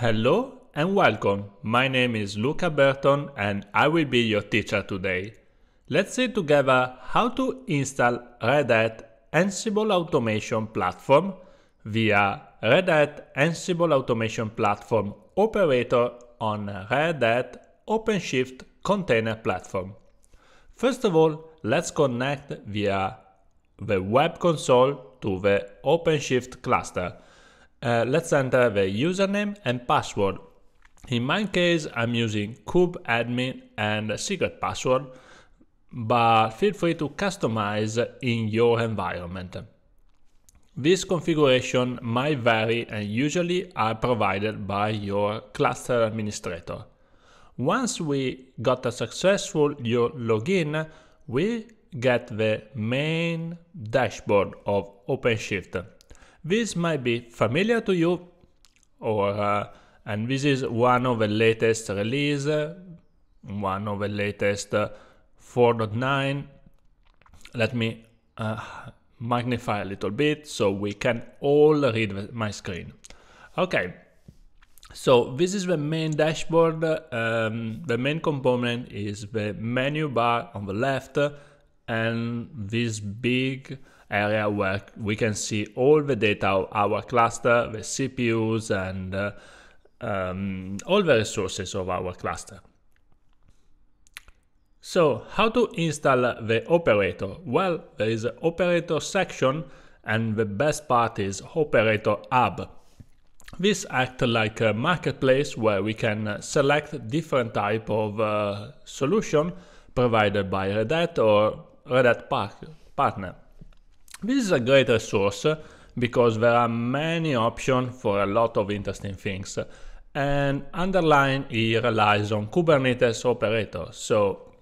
Hello and welcome. My name is Luca Berton and I will be your teacher today. Let's see together how to install Red Hat Ansible Automation Platform via Red Hat Ansible Automation Platform operator on Red Hat OpenShift Container Platform. First of all, let's connect via the web console to the OpenShift cluster. Uh, let's enter the username and password. In my case, I'm using kubeadmin and secret password, but feel free to customize in your environment. This configuration might vary and usually are provided by your cluster administrator. Once we got a successful your login, we get the main dashboard of OpenShift. This might be familiar to you, or uh, and this is one of the latest release, one of the latest uh, 4.9. Let me uh, magnify a little bit so we can all read my screen. Okay, so this is the main dashboard. Um, the main component is the menu bar on the left and this big area where we can see all the data of our cluster, the CPUs and uh, um, all the resources of our cluster. So how to install the operator? Well, there is an operator section and the best part is operator hub. This acts like a marketplace where we can select different type of uh, solution provided by Red Hat or Red Hat par partner. This is a great resource because there are many options for a lot of interesting things and underline it relies on Kubernetes operators. So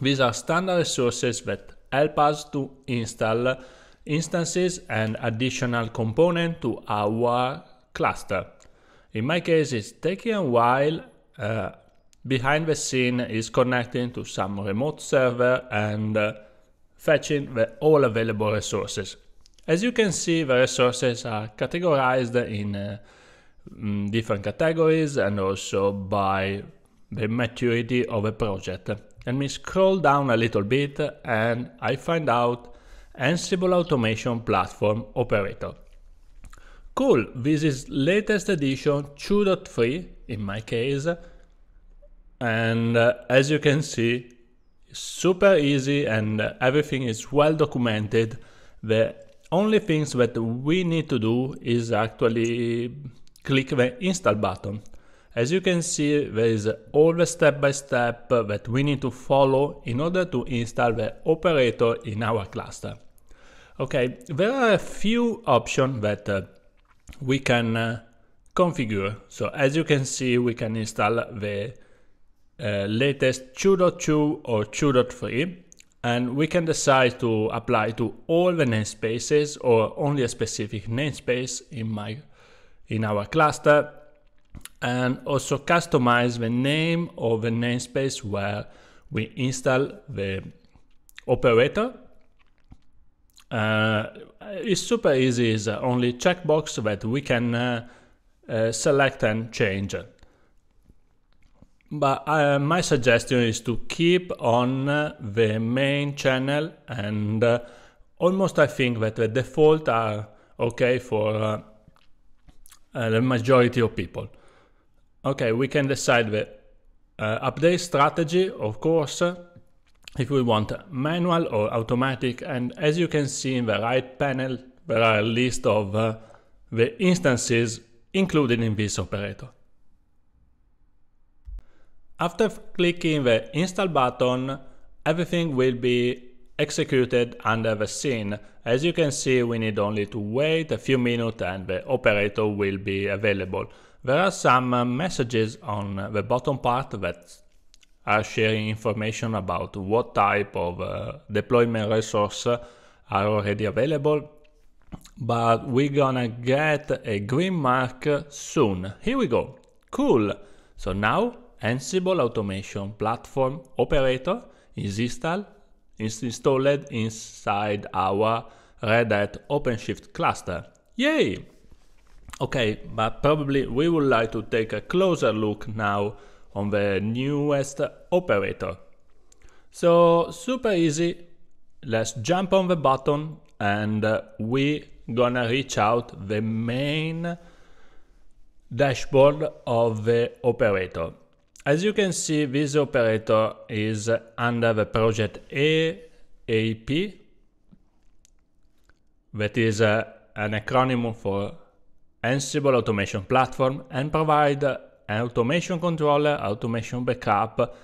these are standard resources that help us to install instances and additional component to our cluster. In my case, it's taking a while. Uh, behind the scene is connecting to some remote server and uh, fetching the all available resources. As you can see, the resources are categorized in uh, mm, different categories and also by the maturity of a project. Let me scroll down a little bit and I find out Ansible Automation Platform Operator. Cool, this is latest edition 2.3 in my case and uh, as you can see super easy and everything is well documented. The only things that we need to do is actually click the install button. As you can see, there is all the step by step that we need to follow in order to install the operator in our cluster. Okay, there are a few options that uh, we can uh, configure. So as you can see, we can install the uh, latest 2.2 or 2.3 and we can decide to apply to all the namespaces or only a specific namespace in my in our cluster and also customize the name of the namespace where we install the operator. Uh, it's super easy, it's only checkbox that we can uh, uh, select and change. But uh, my suggestion is to keep on the main channel and uh, almost I think that the default are okay for uh, uh, the majority of people. Okay, we can decide the uh, update strategy, of course, if we want manual or automatic. And as you can see in the right panel, there are a list of the instances included in this operator. After clicking the install button, everything will be executed under the scene. As you can see, we need only to wait a few minutes and the operator will be available. There are some messages on the bottom part that are sharing information about what type of uh, deployment resource are already available but we're gonna get a green mark soon. Here we go. Cool. So now Ansible Automation Platform Operator is installed, is installed inside our Red Hat OpenShift cluster. Yay! Okay, but probably we would like to take a closer look now on the newest operator. So super easy, let's jump on the button and uh, we gonna reach out the main dashboard of the operator. As you can see, this operator is under the project AAP, that is uh, an acronym for Ansible Automation Platform and provide an automation controller, automation backup,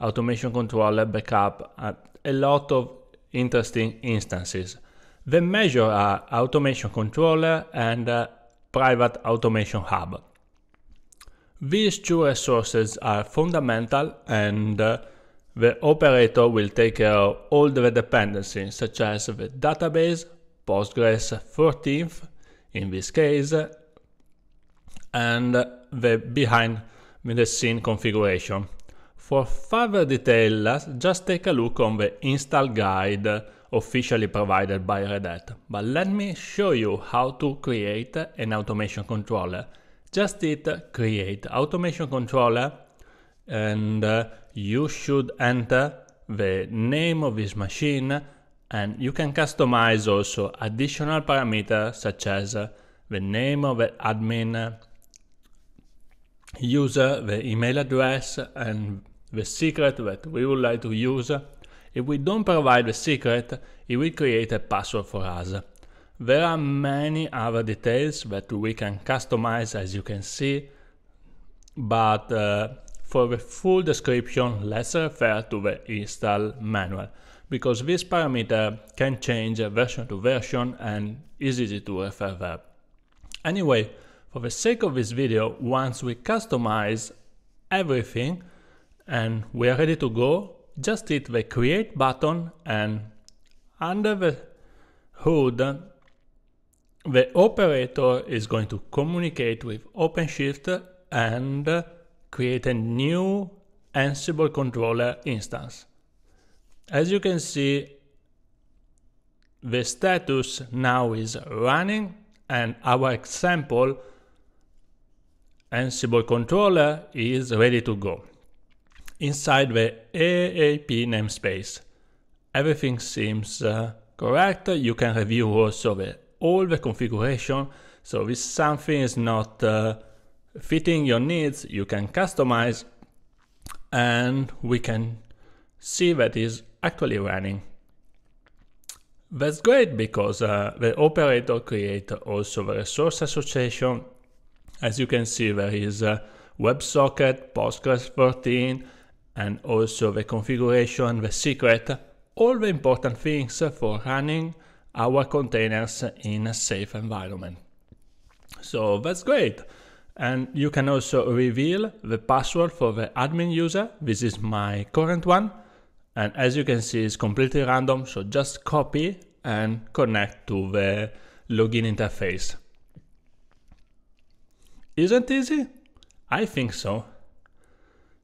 automation controller backup, uh, a lot of interesting instances. The measure are automation controller and uh, private automation hub. These two resources are fundamental and uh, the operator will take care of all the dependencies such as the database, Postgres 13th in this case, and the behind the scene configuration. For further details, just take a look on the install guide officially provided by Red Hat. But let me show you how to create an automation controller just hit create automation controller and uh, you should enter the name of this machine and you can customize also additional parameters such as uh, the name of the admin user, the email address and the secret that we would like to use. If we don't provide the secret, it will create a password for us. There are many other details that we can customize as you can see, but uh, for the full description let's refer to the install manual because this parameter can change version to version and is easy to refer there. Anyway, for the sake of this video, once we customize everything and we are ready to go, just hit the create button and under the hood the operator is going to communicate with OpenShift and create a new Ansible controller instance. As you can see, the status now is running and our example Ansible controller is ready to go. Inside the AAP namespace, everything seems uh, correct. You can review also the all the configuration. So if something is not uh, fitting your needs, you can customize and we can see that is actually running. That's great because uh, the operator create also the resource association. As you can see, there is a WebSocket, Postgres 13, and also the configuration, the secret, all the important things for running our containers in a safe environment. So that's great. And you can also reveal the password for the admin user. This is my current one. And as you can see, it's completely random. So just copy and connect to the login interface. Isn't easy? I think so.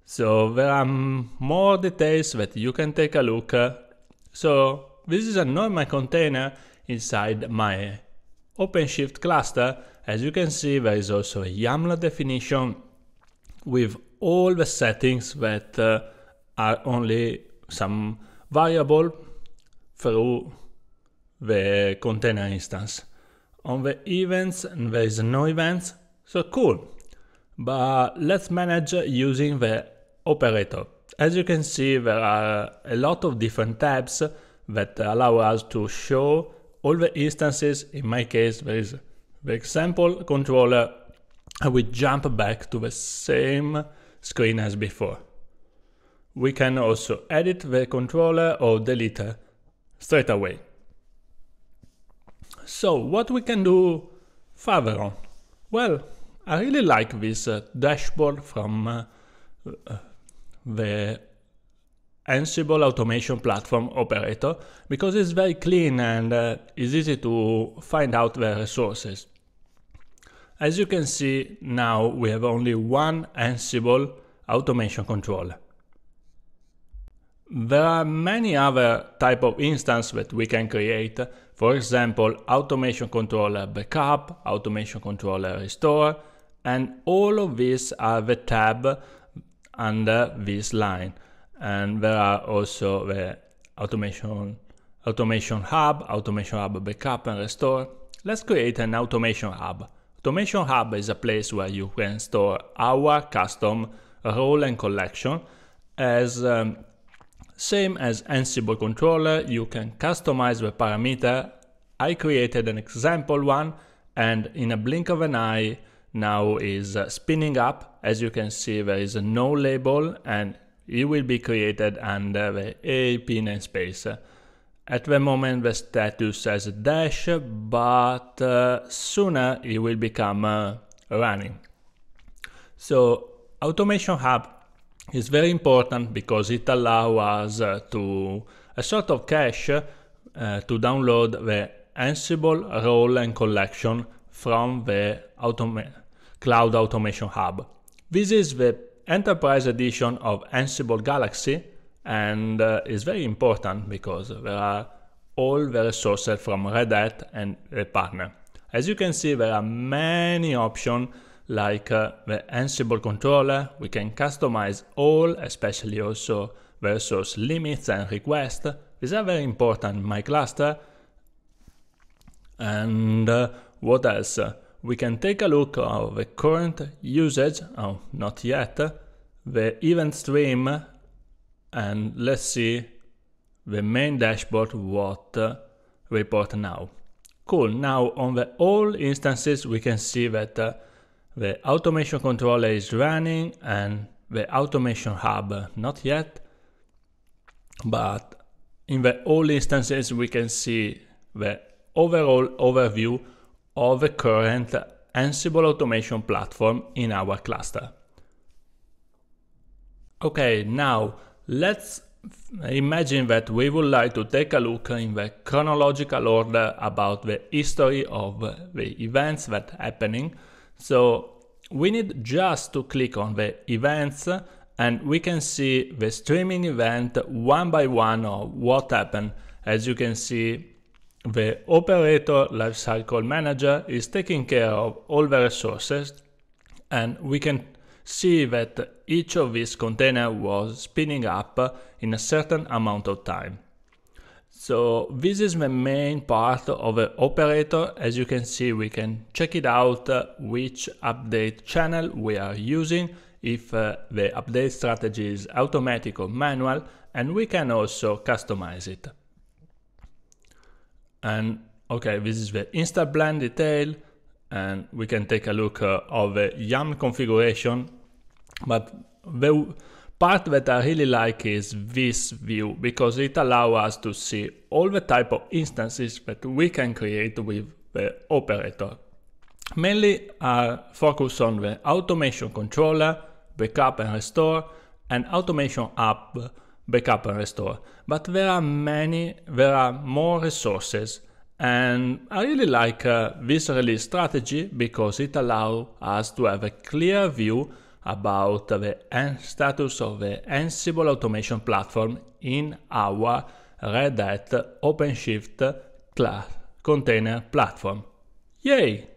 So there are more details that you can take a look. So this is a normal container inside my OpenShift cluster. As you can see, there is also a YAML definition with all the settings that uh, are only some variable through the container instance. On the events, and there is no events, so cool. But let's manage using the operator. As you can see, there are a lot of different tabs that allow us to show all the instances. In my case, there is the example controller. we jump back to the same screen as before. We can also edit the controller or delete straight away. So what we can do further on? Well, I really like this uh, dashboard from uh, uh the Ansible automation platform operator because it's very clean and uh, it's easy to find out the resources. As you can see now we have only one Ansible automation controller. There are many other type of instance that we can create. For example, automation controller backup, automation controller restore, and all of these are the tab under this line. And there are also the automation, automation hub, automation hub backup and restore. Let's create an automation hub. Automation hub is a place where you can store our custom role and collection as um, same as Ansible controller, you can customize the parameter. I created an example one and in a blink of an eye now is uh, spinning up. As you can see, there is no label and it will be created under the AAP namespace. At the moment, the status says dash, but uh, sooner it will become uh, running. So Automation Hub is very important because it allows us uh, to a sort of cache uh, to download the Ansible role and collection from the automa Cloud Automation Hub. This is the enterprise edition of Ansible Galaxy and uh, is very important because there are all the resources from Red Hat and the partner. As you can see, there are many options like uh, the Ansible controller. We can customize all, especially also the resource limits and requests. These are very important in my cluster. And uh, what else? We can take a look at the current usage, oh, not yet, the event stream, and let's see the main dashboard what uh, report now. Cool, now on the all instances we can see that uh, the automation controller is running and the automation hub not yet, but in the all instances we can see the overall overview of the current Ansible automation platform in our cluster. Okay, now let's imagine that we would like to take a look in the chronological order about the history of the events that happening. So we need just to click on the events and we can see the streaming event one by one of what happened. As you can see, the operator lifecycle manager is taking care of all the resources and we can see that each of these containers was spinning up in a certain amount of time. So this is the main part of the operator. As you can see, we can check it out uh, which update channel we are using, if uh, the update strategy is automatic or manual, and we can also customize it. And okay, this is the install plan detail and we can take a look uh, of the YAML configuration. But the part that I really like is this view because it allows us to see all the type of instances that we can create with the operator. Mainly are focused on the automation controller, backup and restore, and automation app backup and restore. But there are many, there are more resources and I really like uh, this release strategy because it allows us to have a clear view about the status of the Ansible automation platform in our Red Hat OpenShift container platform. Yay!